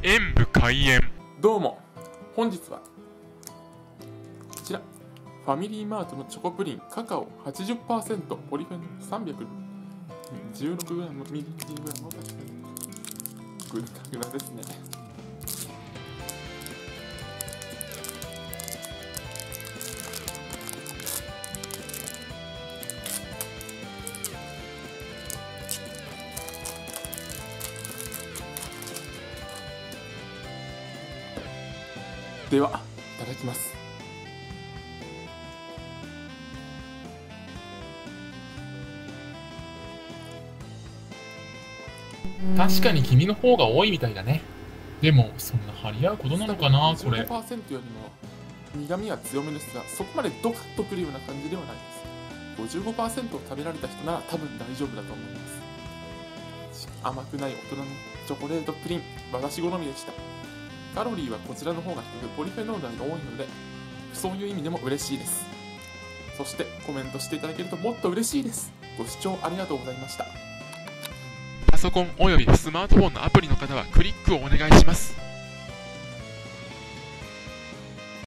演武開演。どうも。本日はこちら。ファミリーマートのチョコプリンカカオ80%ポリフェン 316g ミリリグラムを確かに。グダグラですね。ではいただきます。確かに君の方が多いみたいだね。でもそんな張り合うことなのかなこれ。15%よりも苦味は強めですがそこまでドカッとくるような感じではないです。55%を食べられた人なら多分大丈夫だと思います。甘くない大人のチョコレートプリン私好みでしたカロリーはこちらの方が低くポリフェノールが多いのでそういう意味でも嬉しいです。そしてコメントしていただけるともっと嬉しいです。ご視聴ありがとうございました。パソコンおよびスマートフォンのアプリの方はクリックをお願いします。